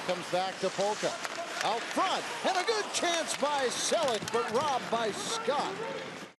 it comes back to Polka. Out front, and a good chance by Selleck, but robbed by Scott.